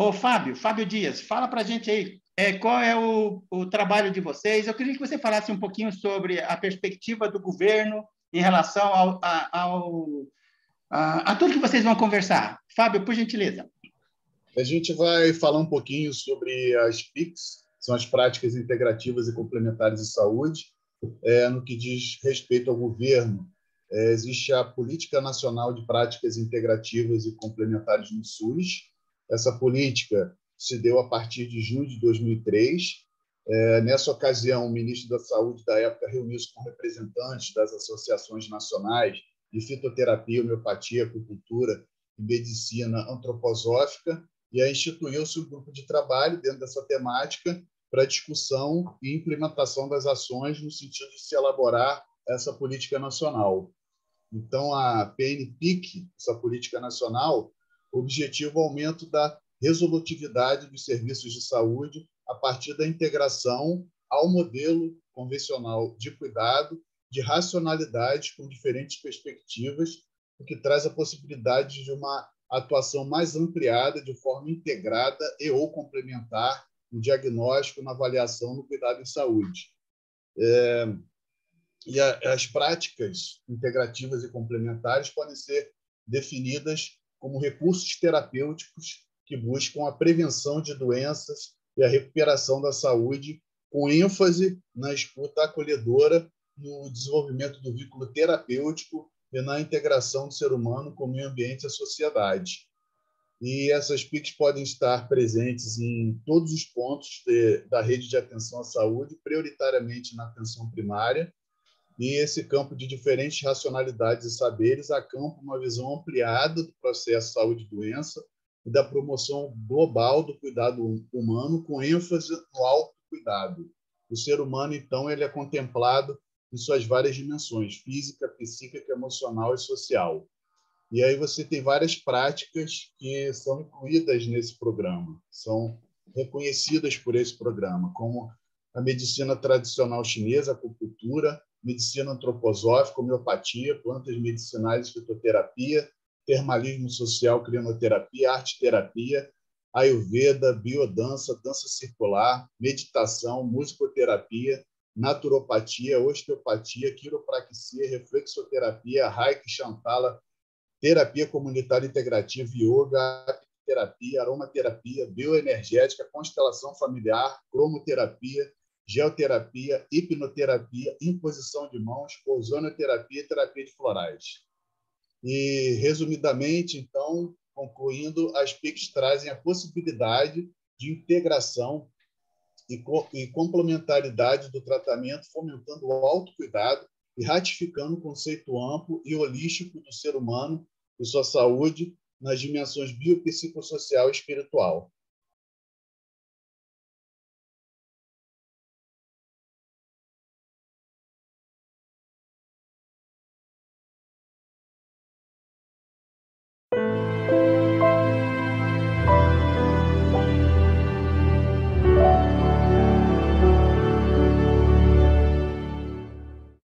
Ô, Fábio, Fábio Dias, fala para a gente aí é, qual é o, o trabalho de vocês. Eu queria que você falasse um pouquinho sobre a perspectiva do governo em relação ao, a, ao, a, a tudo que vocês vão conversar. Fábio, por gentileza. A gente vai falar um pouquinho sobre as PICs, são as práticas integrativas e complementares de saúde. É, no que diz respeito ao governo, é, existe a Política Nacional de Práticas Integrativas e Complementares no SUS. Essa política se deu a partir de junho de 2003. É, nessa ocasião, o ministro da Saúde da época reuniu-se com representantes das associações nacionais de fitoterapia, homeopatia, acupuntura e medicina antroposófica e aí instituiu-se um grupo de trabalho dentro dessa temática para discussão e implementação das ações no sentido de se elaborar essa política nacional. Então, a PNPIC, essa política nacional, objetivo o aumento da resolutividade dos serviços de saúde a partir da integração ao modelo convencional de cuidado, de racionalidade com diferentes perspectivas, o que traz a possibilidade de uma atuação mais ampliada, de forma integrada e ou complementar no diagnóstico, na avaliação, no cuidado em saúde. É, e a, as práticas integrativas e complementares podem ser definidas como recursos terapêuticos que buscam a prevenção de doenças e a recuperação da saúde, com ênfase na escuta acolhedora, no desenvolvimento do vínculo terapêutico e na integração do ser humano com o meio ambiente e a sociedade. E essas PICs podem estar presentes em todos os pontos de, da rede de atenção à saúde, prioritariamente na atenção primária, e esse campo de diferentes racionalidades e saberes acampa uma visão ampliada do processo saúde e doença, e da promoção global do cuidado humano, com ênfase no autocuidado. O ser humano, então, ele é contemplado em suas várias dimensões, física, psíquica, emocional e social. E aí você tem várias práticas que são incluídas nesse programa, são reconhecidas por esse programa, como a medicina tradicional chinesa, a acupuntura, medicina antroposófica, homeopatia, plantas medicinais, fitoterapia, termalismo social, crionoterapia, arte-terapia, ayurveda, biodança, dança circular, meditação, musicoterapia, naturopatia, osteopatia, quiropraxia, reflexoterapia, reiki, chantala, terapia comunitária integrativa, yoga, terapia, aromaterapia, bioenergética, constelação familiar, cromoterapia, geoterapia, hipnoterapia, imposição de mãos, ozonoterapia e terapia de florais. E, resumidamente, então, concluindo, as PICs trazem a possibilidade de integração e, co e complementaridade do tratamento, fomentando o autocuidado e ratificando o conceito amplo e holístico do ser humano e sua saúde nas dimensões biopsicossocial e espiritual.